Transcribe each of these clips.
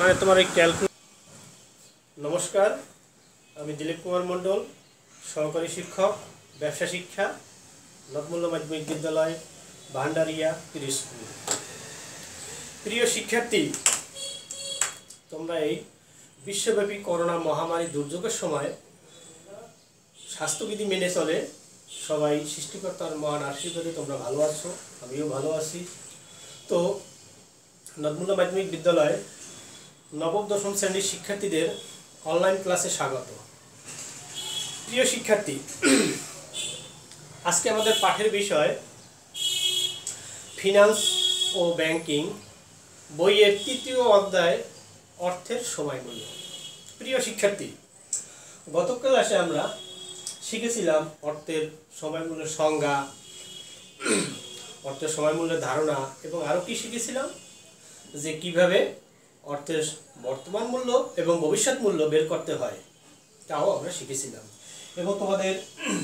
মানে তোমার এই ক্যালকুল নমস্কার, আমি দিলীপ কুমার মণ্ডল, সহকারী শিক্ষক, ব্যবসা শিক্ষা, নবমূল্য মাধ্যমিক বিদ্যালয়, ভান্ডারিয়া স্কুল। প্রিয় শিক্ষার্থী, তোমরা এই বিশ্বব্যাপী করোনা মহামারী দুর্যোগের সময় স্বাস্থ্যবিধি মেনে চলে সবাই সৃষ্টিকর্তার মহান আশীর্বাদে তোমরা ভালো আছো, আমিও ভালো আছি। তো নদমুল্লা মাধ্যমিক বিদ্যালয় নবম, দশম শ্রেণির শিক্ষার্থীদের অনলাইন ক্লাসে স্বাগত। প্রিয় শিক্ষার্থী, আজকে আমাদের পাঠের বিষয় ফিনান্স ও ব্যাংকিং বইয়ের তৃতীয় অধ্যায় অর্থের সময় মূল্য প্রিয় শিক্ষার্থী, গত ক্লাসে আমরা শিখেছিলাম অর্থের সময় মূল্যের সংজ্ঞা, অর্থের সময় মূল্যের ধারণা এবং আরও কি শিখেছিলাম? যে কীভাবে অর্থের বর্তমান মূল্য এবং ভবিষ্যৎ মূল্য বের করতে হয়। তাও আমরা শিখেছিলাম। এবং তোমাদের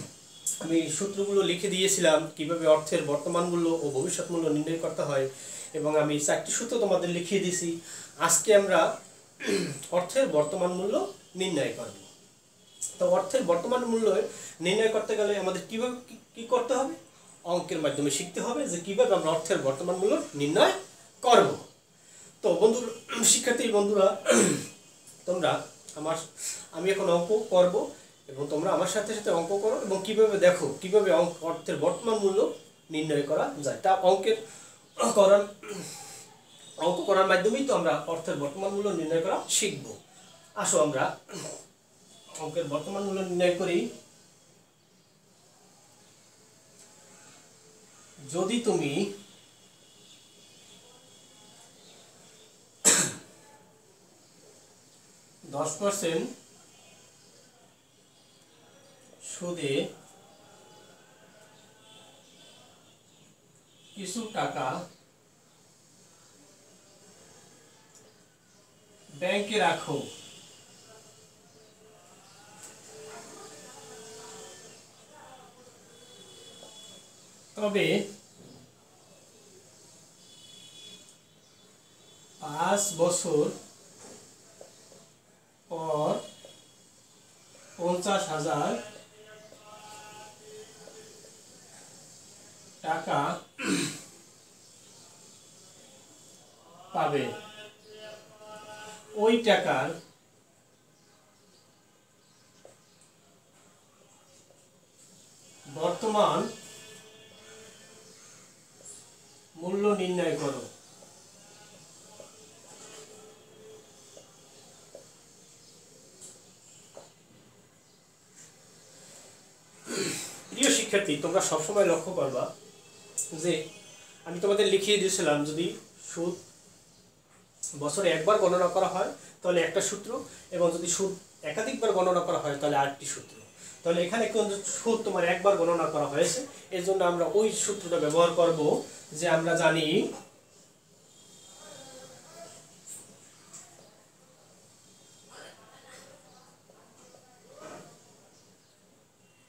আমি সূত্রগুলো লিখে দিয়েছিলাম, কীভাবে অর্থের বর্তমান মূল্য ও ভবিষ্যৎ মূল্য নির্ণয় করতে হয়। এবং আমি চারটি সূত্র তোমাদের লিখিয়ে দিয়েছি। আজকে আমরা অর্থের বর্তমান মূল্য নির্ণয় করব। তো অর্থের বর্তমান মূল্য নির্ণয় করতে গেলে আমাদের কীভাবে কী করতে হবে? অঙ্কের মাধ্যমে শিখতে হবে যে কীভাবে আমরা অর্থের বর্তমান মূল্য নির্ণয় করব। তো বন্ধু শিক্ষার্থী বন্ধুরা, তোমরা আমার, আমি এখন অঙ্ক করব এবং তোমরা আমার সাথে সাথে অঙ্ক করো এবং কীভাবে দেখো, কীভাবে অঙ্ক, অর্থের বর্তমান মূল্য নির্ণয় করা যায়। তা অঙ্কের করার, অঙ্ক করার মাধ্যমেই তো আমরা অর্থের বর্তমান মূল্য নির্ণয় করা শিখব। আসো আমরা, অঙ্কের বর্তমান মূল্য নির্ণয় করি। যদি তুমি দশ পার্সেন্ট সুদে কিছু টাকা ব্যাংকে রাখো। তবে পাঁচ বছর পর পঞ্চাশ হাজার টাকা পাবে। ওই টাকার বর্তমান মূল্য নির্ণয় করো। প্রিয় শিক্ষার্থী, তোমরা সবসময় লক্ষ্য করবা যে আমি তোমাদের লিখিয়ে দিয়েছিলাম, যদি সুদ বছরে একবার গণনা করা হয়, তাহলে একটা সূত্র, এবং যদি সুদ একাধিকবার গণনা করা হয়, তাহলে আরেকটি সূত্র। তাহলে এখানে কিন্তু সুদ তোমার একবার গণনা করা হয়েছে, এর জন্য আমরা ওই সূত্রটা ব্যবহার করব যে আমরা জানি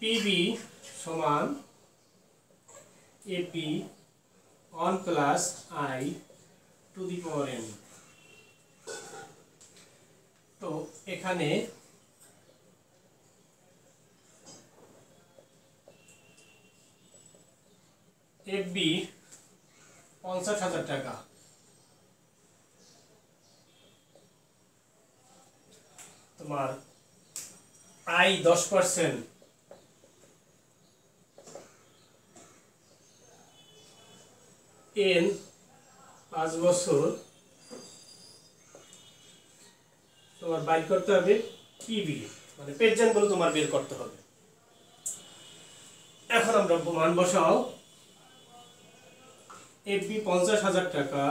পিবি সমান AP on plus I to the power N তো এখানে এফবি পঞ্চাশ হাজার টাকা। তোমার আই দশ পার্সেন্ট এন পাঁচ বছর। তোমার বাইর করতে হবে পিবি মানে পেজেন্ট বলে তোমার বের করতে হবে। এখন আমরা মান বসাও। এফবি পঞ্চাশ হাজার টাকা।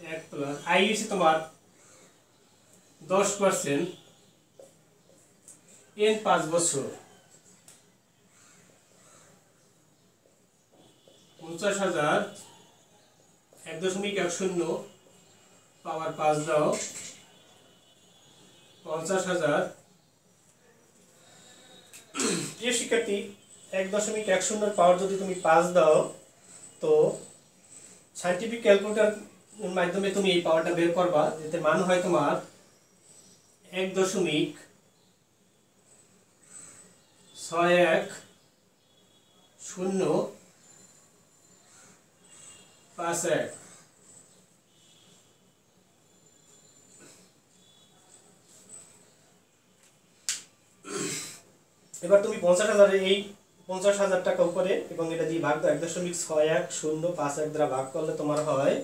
এক প্লাস আই তোমার দশ পার্সেন্ট এন পাঁচ বছর। পঞ্চাশ হাজার এক দশমিক এক শূন্য পাওয়ার পাঁচ দাও। পঞ্চাশ হাজার প্রিয় শিক্ষার্থী, এক দশমিক এক শূন্যের পাওয়ার যদি তুমি পাঁচ দাও, তো সাইন্টিফিক ক্যালকুলেটার মাধ্যমে তুমি এই পাওয়ারটা বের করবা এতে মান হয় তোমার এক দশমিক ছয় এক শূন্য এক এবার তুমি পঞ্চাশ হাজারের এই পঞ্চাশ হাজার টাকা উপরে এবং এটা দিয়ে ভাগ দাও, এক দশমিক ছয় এক শূন্য পাঁচ এক দ্বারা ভাগ করলে তোমার হয়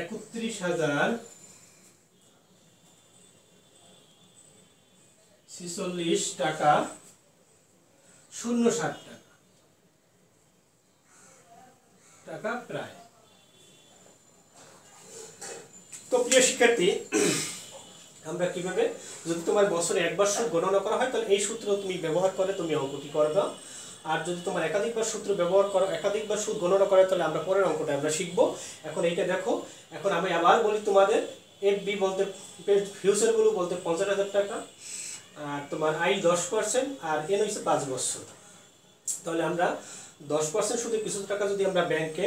একত্রিশ হাজার ছিচল্লিশ টাকা শূন্য ষাট টাকা। টাকা প্রায় তো প্রিয় শিক্ষার্থী, আমরা কীভাবে যদি তোমার বছরে একবার সুদ গণনা করা হয়, তাহলে এই সূত্র তুমি ব্যবহার করে, তুমি অঙ্কটি করবা আর যদি তোমার একাধিকবার সূত্র ব্যবহার করো একাধিকবার সুদ গণনা করে, তাহলে আমরা পরের অঙ্কটা আমরা শিখব। এখন এইটা দেখো, এখন আমি আবার বলি তোমাদের এফ বি বলতে ফিউচারগুলো বলতে পঞ্চাশ হাজার টাকা, আর তোমার আই দশ পার্সেন্ট আর এন হচ্ছে পাঁচ বছর। তাহলে আমরা দশ পার্সেন্ট সুদে কিছু টাকা যদি আমরা ব্যাংকে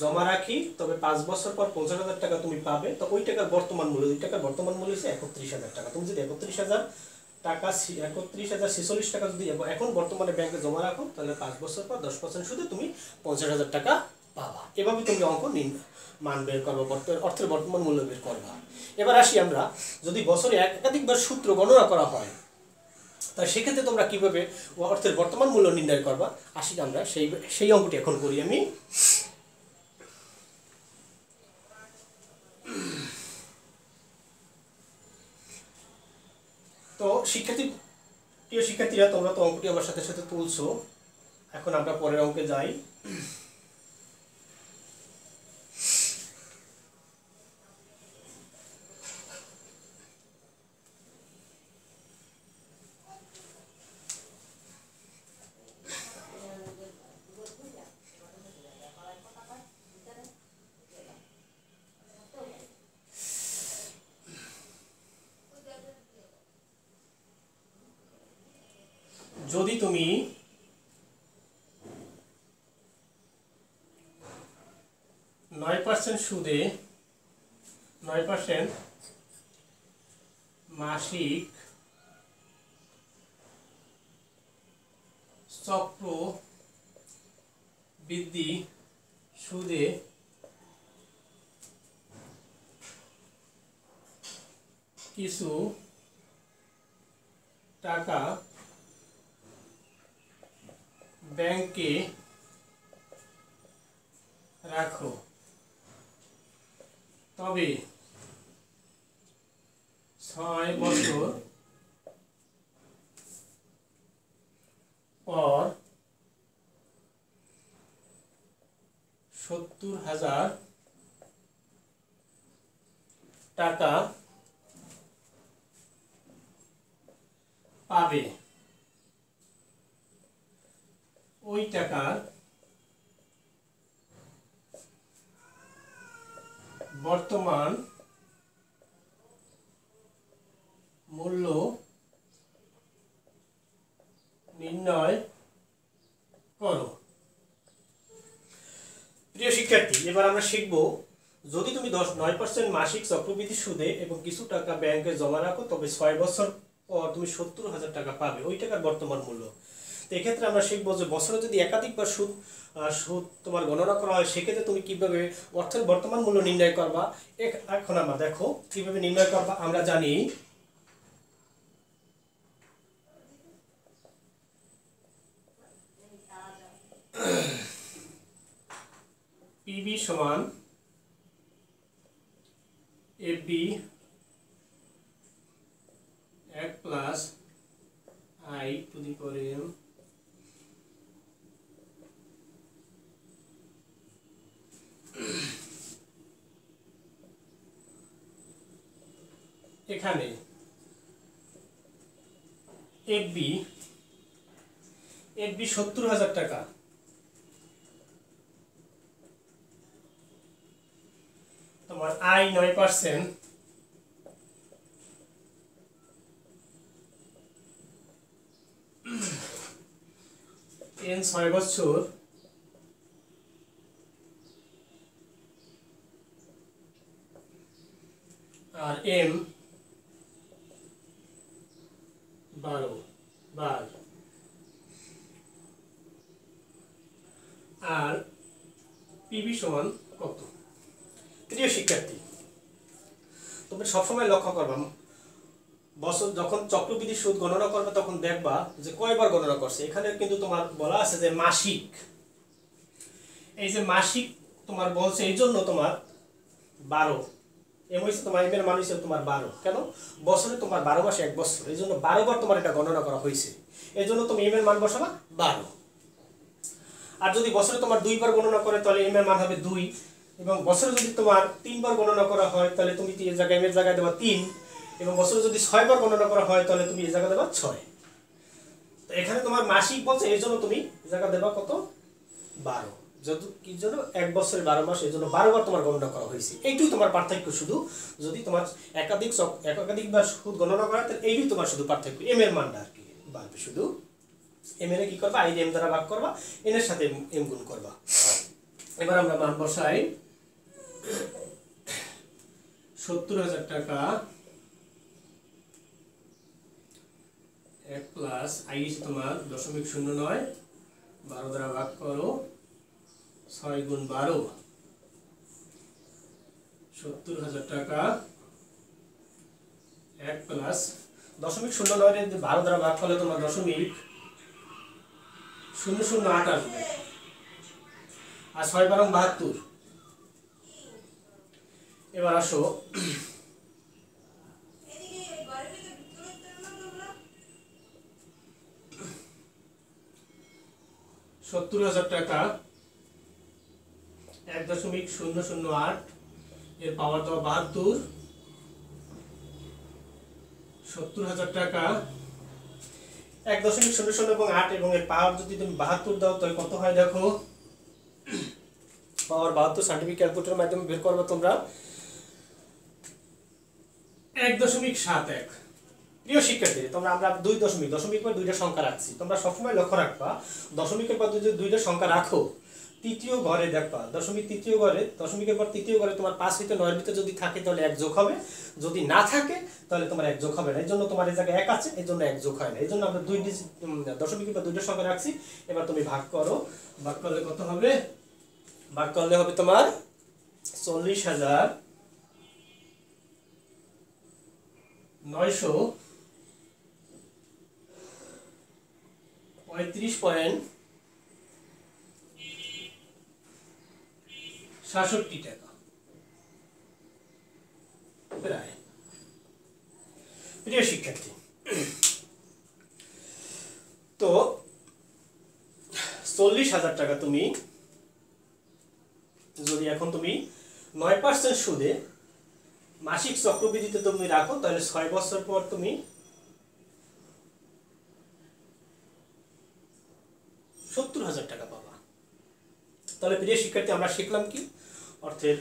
জমা রাখি, তবে পাঁচ বছর পর পঞ্চাশ হাজার টাকা তুমি পাবে। তো ওই টাকার বর্তমান মূল্য, ওই টাকার বর্তমান মূল্য হচ্ছে একত্রিশ হাজার টাকা। তুমি যদি একত্রিশ হাজার টাকা একত্রিশ হাজার ছেচল্লিশ টাকা যদি এখন বর্তমানে ব্যাংকে জমা রাখো, তাহলে পাঁচ বছর পর দশ পার্সেন্ট সুদে তুমি পঞ্চাশ হাজার টাকা পাবা। এভাবে তুমি অঙ্ক নিন, মান বের করব অর্থের বর্তমান মূল্য বের করবা। এবার আসি আমরা, যদি বছরে একাধিকবার সূত্র গণনা করা হয় তাই সেক্ষেত্রে তোমরা কীভাবে অর্থের বর্তমান মূল্য নির্ণয় করবা? আসি আমরা সেই সেই অঙ্কটি এখন করি আমি। তো শিক্ষার্থী, প্রিয় শিক্ষার্থীরা, তোমরা তো অঙ্কটি আমার সাথে সাথে তুলছো। এখন আমরা পরের অঙ্কে যাই যদি তুমি নয় পার্সেন্ট সুদে নয় পার্সেন্ট মাসিক চক্র বৃদ্ধি সুদে কিছু টাকা ব্যাংকে রাখো। তবে ছয় বছর পর সত্তর হাজার টাকা পাবে। ওই টাকার বর্তমান মূল্য নির্ণয় করো। প্রিয় শিক্ষার্থী, এবার আমরা শিখব, যদি তুমি দশ নয় পার্সেন্ট মাসিক চক্রবৃদ্ধি সুদে এবং কিছু টাকা ব্যাংকে জমা রাখো, তবে ছয় বছর পর তুমি সত্তর হাজার টাকা পাবে। ওই টাকার বর্তমান মূল্য। এক্ষেত্রে আমরা শিখব যে বছরে যদি একাধিকবার সুদ সুদ তোমার গণনা করা হয়, সেক্ষেত্রে তুমি কীভাবে অর্থের বর্তমান মূল্য নির্ণয় করবা? এখন আমরা দেখো, কীভাবে নির্ণয় করবা আমরা জানি। পিবি সমান এফ বি এক plus I to the power M এখানে এফ বি এফ বি সত্তর হাজার টাকা। তোমার আই নয় পার্সেন্ট এন ছয় বছর আর এম বারো বার আর পিবি সমান কত? প্রিয় শিক্ষার্থী, তোমরা সবসময় লক্ষ্য করবা বছর যখন চক্রবৃদ্ধি সুদ গণনা করবে, তখন দেখবা যে কয়বার গণনা করছে। এখানে কিন্তু তোমার বলা আছে যে মাসিক। এই যে মাসিক তোমার বলছে এই জন্য তোমার বারো। এম হয়েছে তোমার এম এর মান হয়েছে তোমার বারো। কেন? বছরে তোমার বারো মাসে এক বছর। এই জন্য বারো বার তোমার এটা গণনা করা হয়েছে। এই জন্য তুমি এম এর মান বসাবা বারো। আর যদি বছরে তোমার দুইবার গণনা করে, তাহলে এম এর মান হবে দুই। এবং বছরে যদি তোমার তিনবার গণনা করা হয়, তাহলে তুমি এই জায়গায় এম এর জায়গায় দেবা তিন। এবং বছরে যদি ছয়বার গণনা করা হয়, তাহলে তুমি এই জায়গায় দেবা ছয়। তো এখানে তোমার মাসিক বলছে, এই জন্য তুমি জায়গা দেবা কত? বারো। কি জন্য এক বছরে বারো মাস, এই জন্য বারো বার তোমার গণনা করা হয়েছে। এইটুই তোমার পার্থক্য শুধু। যদি তোমার একাধিক সুদ গণনা করা তাহলে এইটুই তোমার শুধু পার্থক্য। এম এর মানটা আর কি বাড়বে শুধু। এম এর কি করবা? আই এম দ্বারা ভাগ করবা। সাথে এম গুণ করবা। এবার আমরা মান বসাই। সত্তর হাজার টাকা। এক প্লাস আই তোমার দশমিক শূন্য নয়। বারো দ্বারা ভাগ করো। ছয় গুণ বারো, সত্তর হাজার টাকা, এক প্লাস দশমিক শূন্য নয় বারো দ্বারা ভাগ করলে তোমার দশমিক শূন্য শূন্য আট আসবে। আর ছয় বারং বাহাত্তর। এবার আসো। সত্তর হাজার টাকা। দশমিক শূন্য শূন্য আট এর পাওয়ার দেওয়া বাহাত্তর। সত্তর হাজার টাকা। এক দশমিক শূন্য শূন্য এবং আট এবং এর পাওয়ার যদি তুমি বাহাত্তর দাও, তাহলে কত হয় দেখো? পাওয়ার বাহাত্তর সার্টিফিক ক্যালকুলেটরের মাধ্যমে বের করবে তোমরা। এক দশমিক সাত এক। প্রিয় শিক্ষার্থী, তোমরা আমরা দুই দশমিক দশমিক পর দুইটা সংখ্যা রাখছি। তোমরা সবসময় লক্ষ্য রাখবা, দশমিকের পর যদি দুইটা সংখ্যা রাখো। তৃতীয় ঘরে দেখবা দশমিক তৃতীয় ঘরে দশমিকের পর তৃতীয় ঘরে তোমার পাঁচ ভিতরে নয়ের ভিতরে যদি থাকে তাহলে এক যোগ হবে। যদি না থাকে তাহলে তোমার এক যোগ হবে না। এই জন্য তোমার এই জায়গায় এক আছে, এই জন্য এক যোগ হয় না। এই জন্য আমরা দুই ডিজিট দশমিকের পর দুইটা সংখ্যা রাখছি। এবার তুমি ভাগ করো। ভাগ করলে কত হবে? ভাগ করলে হবে তোমার চল্লিশ হাজার নয়শো পঁয়ত্রিশ পয়েন্ট সাতষট্টি টাকা। প্রায়। প্রিয় শিক্ষার্থী, তো চল্লিশ হাজার টাকা তুমি যদি এখন তুমি নয় পার্সেন্ট সুদে মাসিক চক্রবৃদ্ধিতে তুমি রাখো, তাহলে ছয় বছর পর তুমি সত্তর হাজার টাকা পাবা। তাহলে প্রিয় শিক্ষার্থী, আমরা শিখলাম কি? অর্থের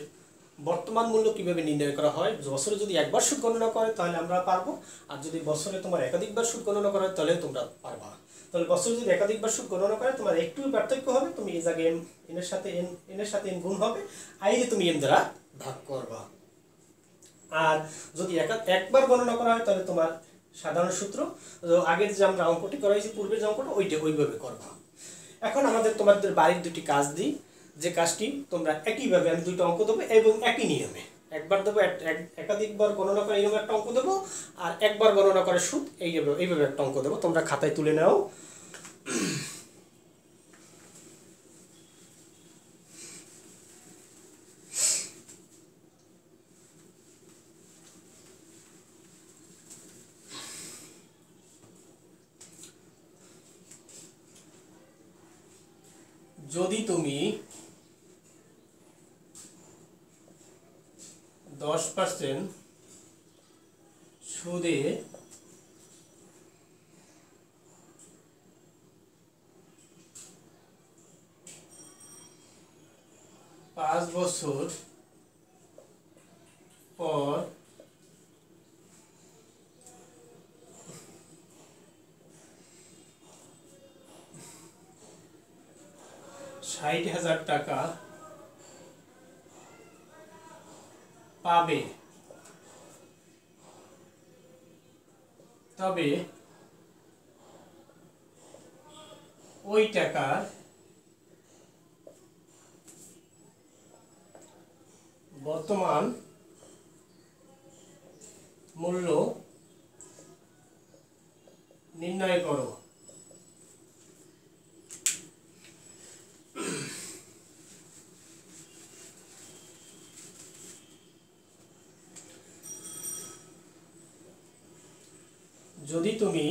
বর্তমান মূল্য কীভাবে নির্ণয় করা হয়? বছরে যদি একবার সুদ গণনা করে, তাহলে আমরা পারব। আর যদি বছরে তোমার একাধিকবার সুদ গণনা করা হয় তাহলে তোমরা পারবা। তাহলে বছরে যদি একাধিকবার সুদ গণনা করে, তোমার একটু পার্থক্য হবে, তুমি এই জায়গায় এম এনের সাথে এন এনের সাথে এন গুণ হবে আইরে তুমি এম দ্বারা ভাগ করবা। আর যদি একা, একবার গণনা করা হয়, তাহলে তোমার সাধারণ সূত্র আগের যে আমরা অঙ্কটি করা হয়েছে পূর্বের যে অঙ্কটা, ওইটা ওইভাবে করবা। এখন আমাদের তোমাদের বাড়ির দুটি কাজ দিই। যে কাজটি তোমরা একইভাবে আমি দুইটা অঙ্ক দেবো এবং একই নিয়মে। একবার দেবো এক- এক- একাধিকবার গণনা করে এইভাবে একটা অঙ্ক দেবো, আর একবার গণনা করে সুদ, এইভাবে এইভাবে একটা অঙ্ক দেবো। তোমরা খাতায় তুলে নাও যদি তুমি দশ পার্সেন্ট সুদে পাঁচ বছর পর ষাট হাজার টাকা পাবে তবে ওই টাকার বর্তমান মূল্য নির্ণয় করো। যদি তুমি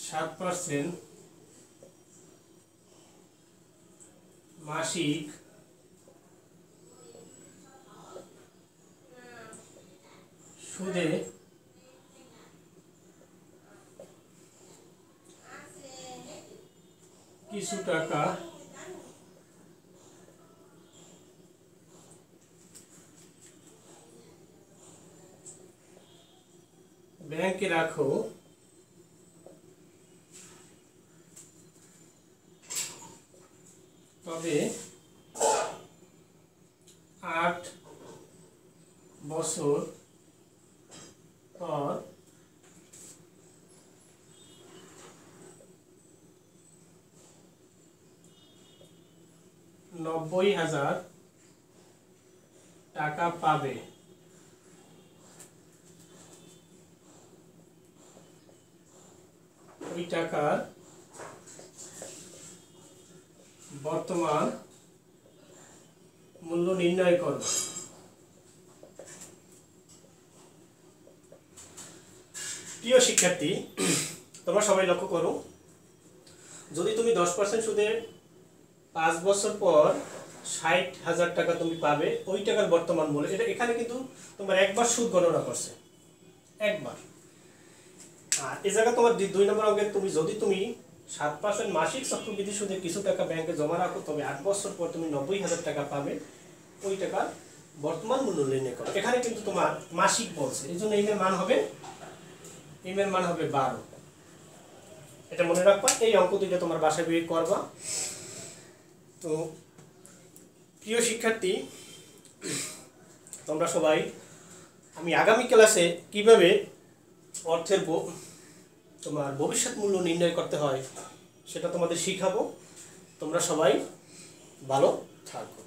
সাত পার্সেন্ট মাসিক সুদে কিছু টাকা ব্যাংকে রাখো। তবে আট বছর পর নব্বই হাজার টাকা পাবে। টাকার বর্তমান মূল্য নির্ণয় করো। প্রিয় শিক্ষার্থী, তোমরা সবাই লক্ষ্য করো, যদি তুমি দশ পার্সেন্ট সুদে পাঁচ বছর পর ষাট হাজার টাকা তুমি পাবে, ওই টাকার বর্তমান মূল্য, এটা এখানে কিন্তু তোমার একবার সুদ গণনা করছে। একবার। আর এই জায়গা তোমার দুই- নম্বর অঙ্কে তুমি যদি তুমি সাত পার্সেন্ট মাসিক চক্রবৃদ্ধি সুদে কিছু টাকা ব্যাংকে জমা রাখো, তবে আট বছর পর তুমি নব্বই হাজার টাকা পাবে। ওই টাকার বর্তমান মূল্য নির্ণয় করো। এখানে কিন্তু তোমার মাসিক বলছে। এই জন্য ইমের মান হবে ইমের মান হবে বারো। এটা মনে রাখবা। এই অঙ্ক দুইটা তোমার বাসায় বিয়ে করবা। তো প্রিয় শিক্ষার্থী, তোমরা সবাই আমি আগামী ক্লাসে কীভাবে অর্থের তোমার ভবিষ্যৎ মূল্য নির্ণয় করতে হয় সেটা তোমাদের শিখাবো। তোমরা সবাই ভালো থাকো।